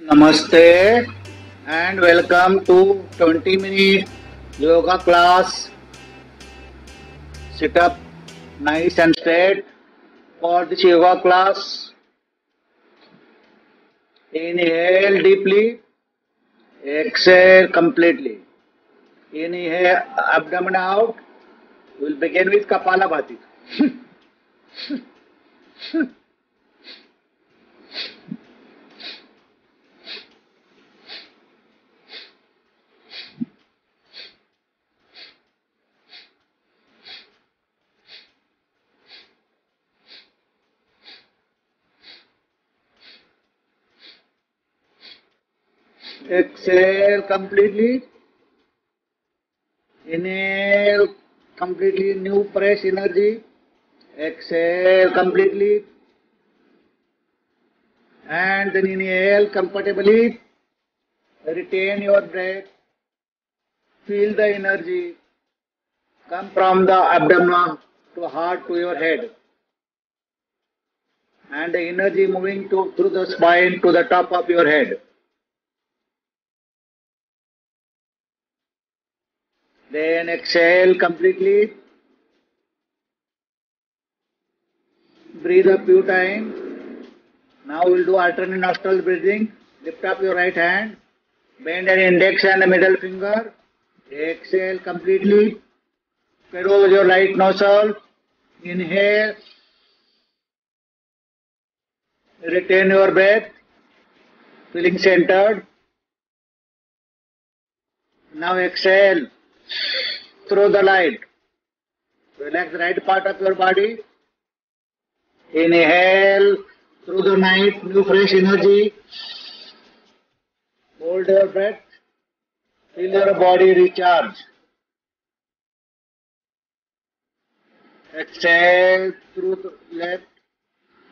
Namaste and welcome to 20 minute yoga class sit up nice and straight for this yoga class inhale deeply exhale completely inhale abdomen out will begin with kapalabhati Exhale completely. Inhale completely new fresh energy. Exhale completely. And then inhale comfortably. Retain your breath. Feel the energy come from the abdomen to heart to your head. And the energy moving to, through the spine to the top of your head. Then exhale completely. Breathe a few times. Now we'll do alternate nostril breathing. Lift up your right hand. Bend an index and a middle finger. Exhale completely. Close your right nostril. Inhale. Retain your breath. Feeling centered. Now exhale through the light. Relax the right part of your body. Inhale through the night, new fresh energy. Hold your breath. Feel your body recharge. Exhale through the left,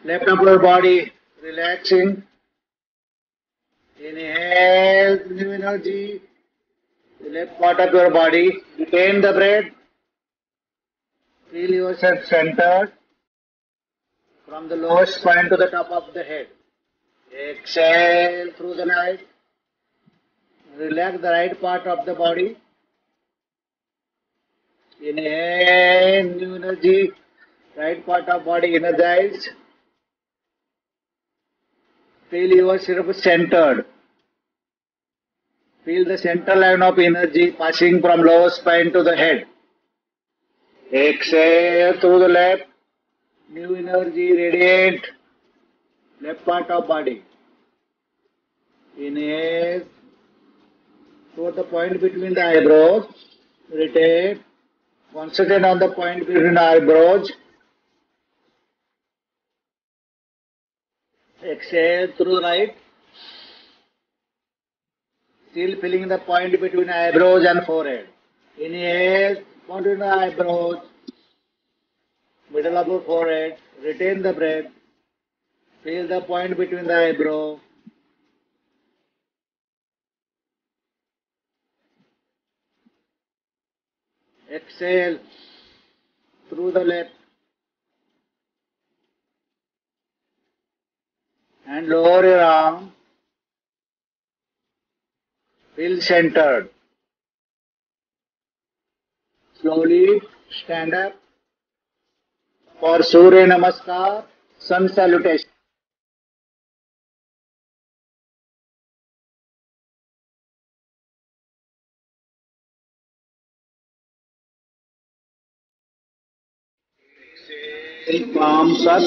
left your body, relaxing. Inhale new energy the left part of your body. Retain the breath. Feel yourself centered from the lowest spine to the top of the head. Exhale through the night. Relax the right part of the body. Inhale new energy. Right part of body energized. Feel yourself centered. Feel the central line of energy passing from lower spine to the head. Exhale through the left. New energy radiate. Left part of body. Inhale. Toward the point between the eyebrows. Retain. Concentrate on the point between the eyebrows. Exhale through the right. Still feeling the point between eyebrows and forehead. Inhale, point between the eyebrows, middle of the forehead. Retain the breath. Feel the point between the eyebrow. Exhale through the left. And lower your arm. Feel centered. Slowly stand up for Surya Namaskar, Sun Salutation. Palms up.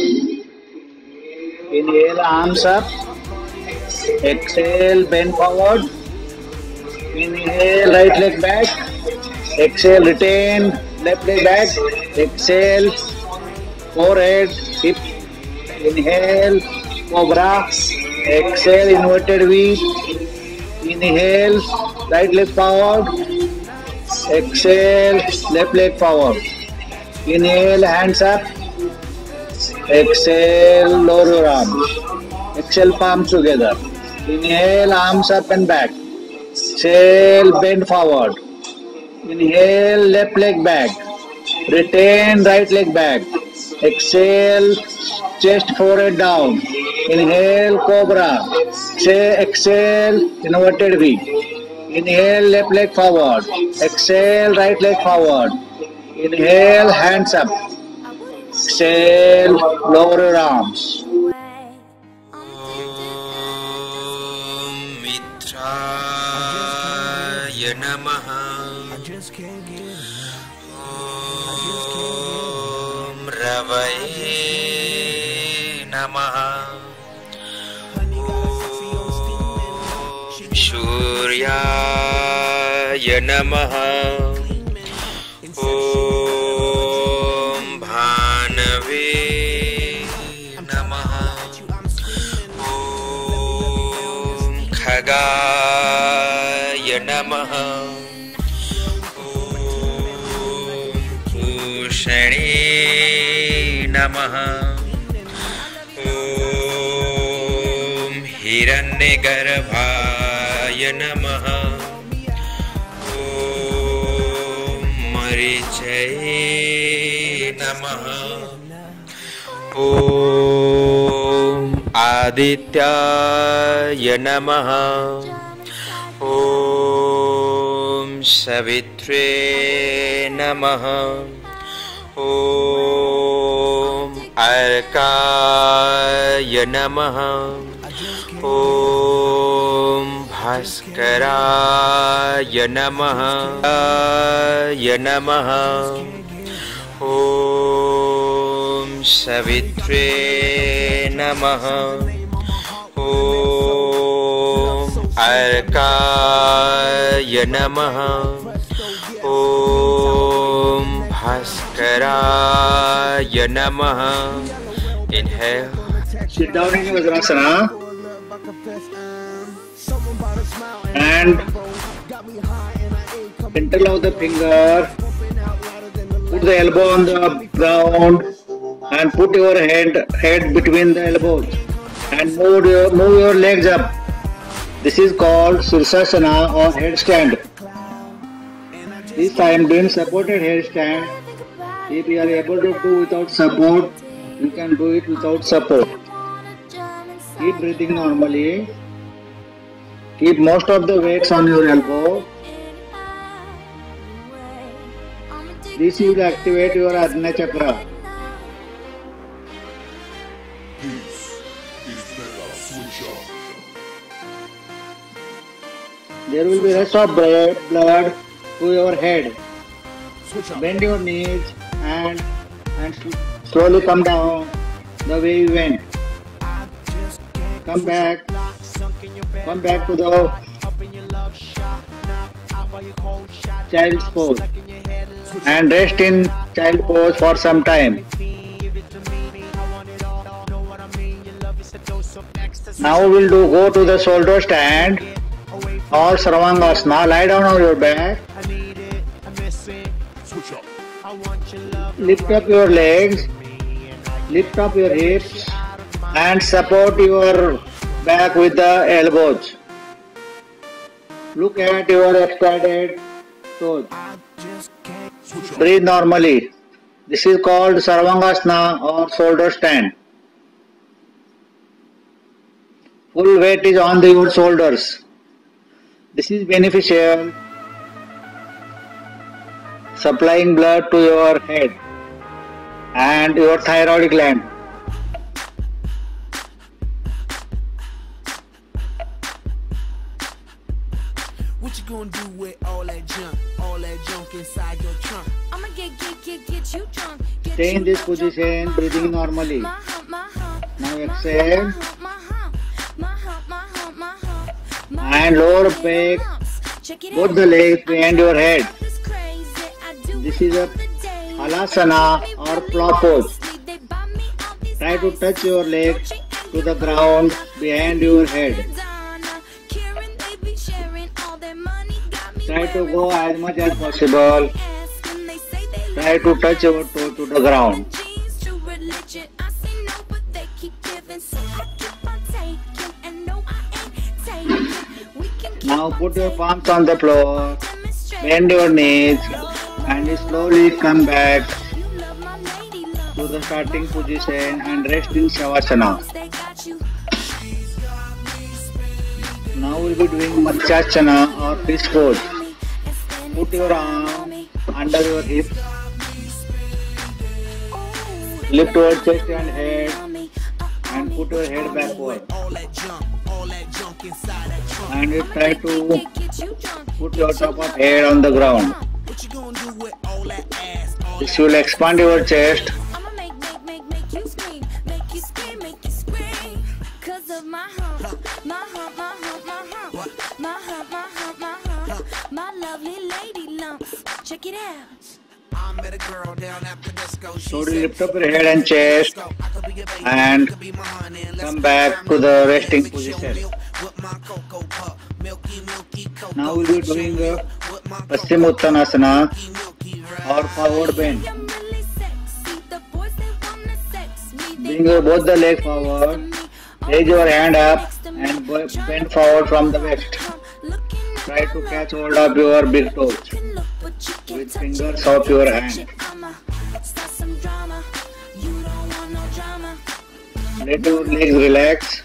Inhale, arms up. Exhale, bend forward. Inhale, right leg back. Exhale, retain, left leg back. Exhale, forehead, hip. Inhale, cobra. Exhale, inverted V. Inhale, right leg forward. Exhale, left leg forward. Inhale, hands up. Exhale, lower your arms. Exhale, palms together. Inhale, arms up and back. Exhale, bend forward. Inhale, left leg back. Retain right leg back. Exhale, chest forehead down. Inhale Cobra. Exhale inverted V. Inhale left leg forward. Exhale right leg forward. Inhale hands up. Exhale lower your arms. नमः। सूर्याय नमः। ॐ भानवे नमः। ॐ खगाय नमः। ॐ भूषणे नमः। हिरण्यगर्भाय नमः। ॐ मरिचये नमः। ॐ आदित्याय नमः। ॐ सवित्रे नमः। ॐ अर्काय नमः। ॐ भास्कराय नमः। य नमः। ॐ सवित्रे नमः। ॐ अर्काय नमः। ॐ भास्कराय नमः। Inhale. Sit down in Vajrasana and interlock the finger. Put the elbow on the ground and put your head head between the elbows and move your, move your legs up. This is called Sirsasana or headstand. This I am doing supported headstand. If you are able to do without support, you can do it without support. Keep breathing normally. Keep most of the weights on your elbow. This will activate your Ajna Chakra. There will be rush of blood to your head. Bend your knees and and slowly come down the way you went. Come back. Come back to the child's pose and rest in child pose for some time. Now we'll do go to the shoulder stand or Sarvangasana. Lie down on your back. Lift up your legs. Lift up your hips and support your back with the elbows. Look at your extended toes. Breathe normally. This is called Sarvangasana or shoulder stand. Full weight is on the, your shoulders. This is beneficial, supplying blood to your head and your thyroid gland. Gonna do with all that junk, all that junk inside your trunk? I'ma get, get, get, get you drunk. Get Stay in this drunk, position, drunk, breathing drunk. normally. My hump, my hump. Now exhale. And lower my back, humps. Check it both the legs behind your head. This crazy, I do This it is a all halasana or plow pose. these They buy me all these Try to touch your leg Gucci and to the ground behind your head. Try to go as much as possible. Try to touch your toe to the ground. Now put your palms on the floor, bend your knees and slowly come back to the starting position and rest in Shavasana. Now we'll be doing Matsyasana or fish pose. Put your arm under your hip. Lift your chest and head and put your head backward. And you try to put your top of head on the ground. This will expand your chest lovely lady lumps. Check it out. Slowly lift up your head and chest and come back to the resting position. Now we'll be doing the Paschimottanasana or forward bend. Bring both the legs forward, raise your hand up and bend forward from the waist. Try to catch hold of your big toes with fingers of your hand. Let your legs relax.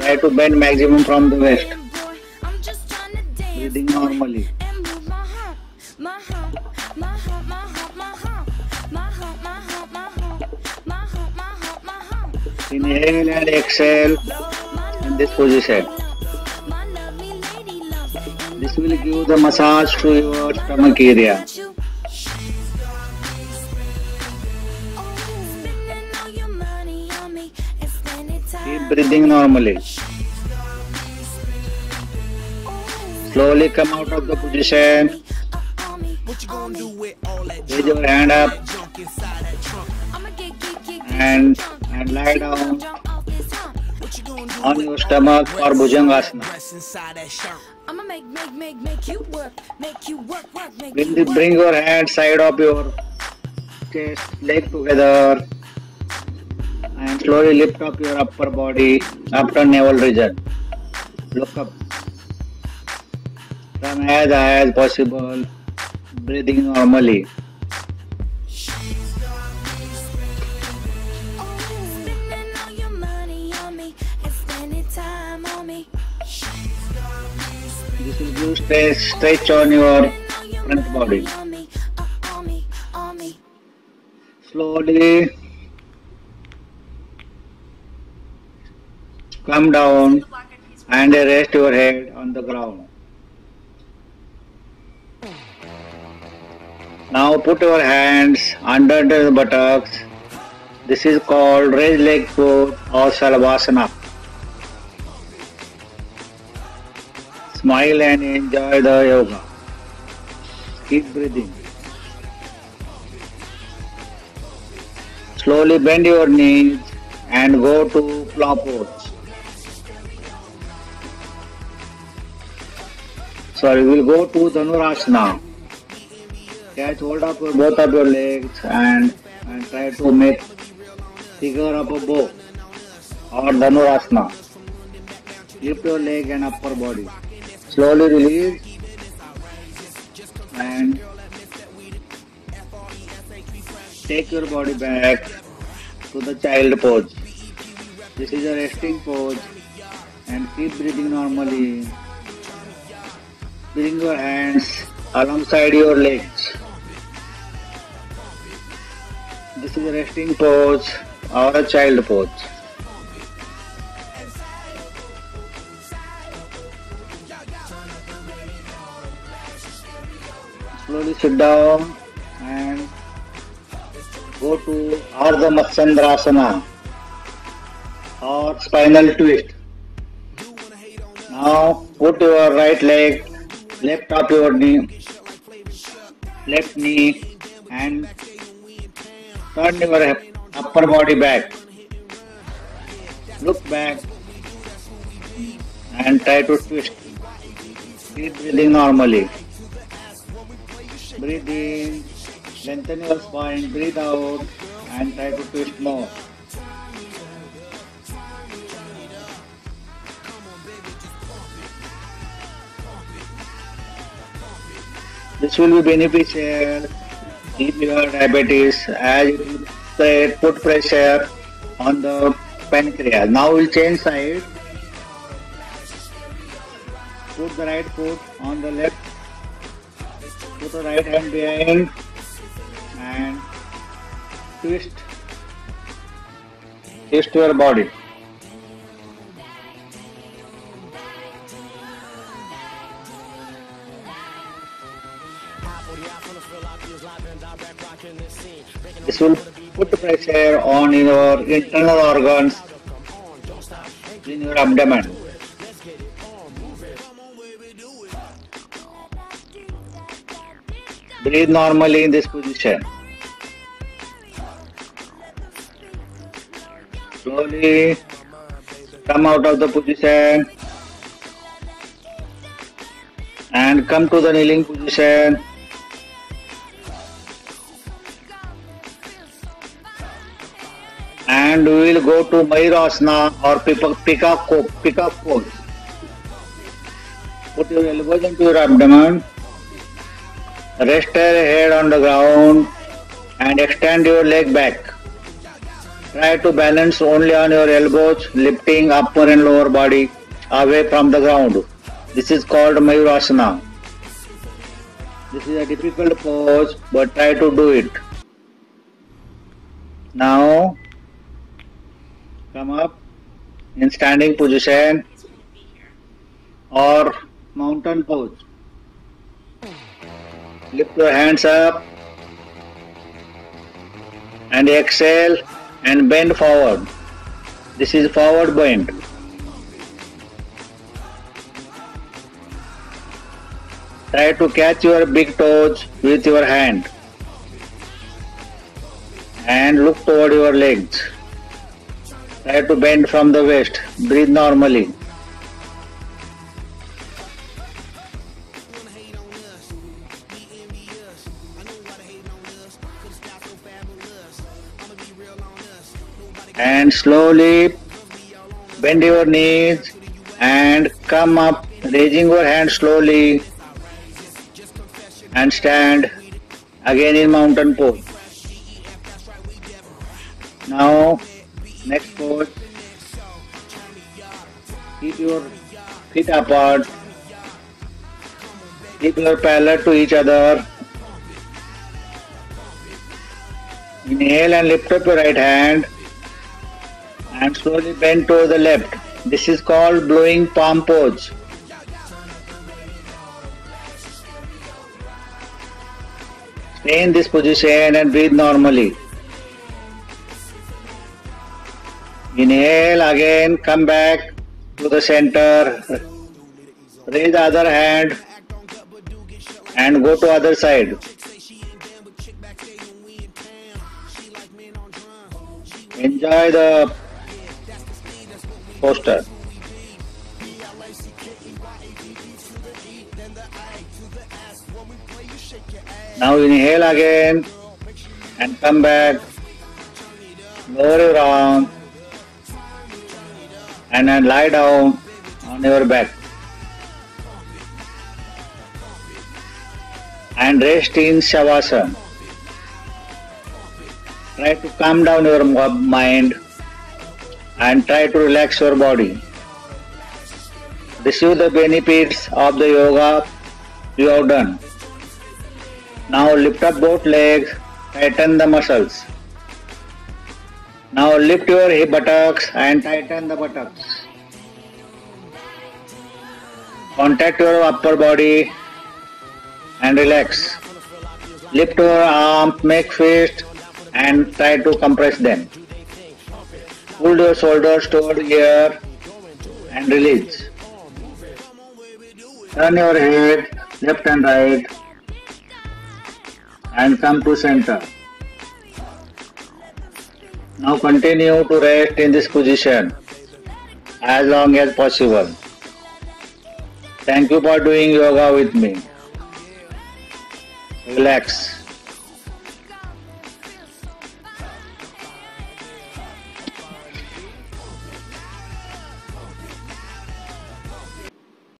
Try to bend maximum from the waist. Breathing normally. Inhale and exhale this position. This will give the massage to your stomach area. Keep breathing normally. Slowly come out of the position. Raise your hand up and, and lie down. On your stomach or Bhujangasana. Bring, the, bring your hand side of your chest, leg together and slowly lift up your upper body after navel region. Look up. Come as high as possible, breathing normally. This give stretch, stretch on your front body. Slowly come down and rest your head on the ground. Now put your hands under the buttocks. This is called raised leg pose or Salavasana. Smile and enjoy the yoga. Keep breathing. Slowly bend your knees and go to plow pose. Sorry, we'll go to Dhanurasana. Catch hold of both of your legs and, and try to make figure of a bow or Dhanurasana. Lift your leg and upper body. Slowly release and take your body back to the child pose. This is a resting pose and keep breathing normally. Bring your hands alongside your legs. This is a resting pose or a child pose. Sit down and go to Ardha Matsyendrasana or spinal twist. Now put your right leg left of your knee, left knee and turn your upper body back. Look back and try to twist. Keep breathing normally. Breathe in, lengthen your spine, breathe out and try to twist more. This will be beneficial if you have diabetes as it put pressure on the pancreas. Now we'll change side. Put the right foot on the left. Put the right hand behind and twist. Twist your body. This will put pressure on your internal organs in your abdomen. Breathe normally in this position. Slowly come out of the position and come to the kneeling position. and we will go to Mayurasana or peacock pose. Put your elbows into your abdomen, rest your head on the ground and extend your leg back. Try to balance only on your elbows, lifting upper and lower body away from the ground. This is called Mayurasana. This is a difficult pose, but try to do it. Now, come up in standing position or mountain pose. Lift your hands up and exhale and bend forward. This is forward bend. Try to catch your big toes with your hand and look toward your legs. Try to bend from the waist. Breathe normally. And slowly bend your knees and come up, raising your hand slowly and stand again in mountain pose. Now Next pose. Keep your feet apart. Keep your parallel to each other. Inhale and lift up your right hand and slowly bend to the left. This is called blowing palm pose. Stay in this position and breathe normally. Inhale again, come back to the center. Raise the other hand and go to other side. Enjoy the poster. Now inhale again and come back. Lower your arm and then lie down on your back and rest in Shavasana. Try to calm down your mind and try to relax your body. Receive the benefits of the yoga you have done. Now lift up both legs, tighten the muscles. Now lift your hip buttocks and tighten the buttocks. Contact your upper body and relax. Lift your arms, make fist and try to compress them. Pull your shoulders toward here and release. Turn your head left and right and come to center. Now continue to rest in this position as long as possible. Thank you for doing yoga with me. Relax.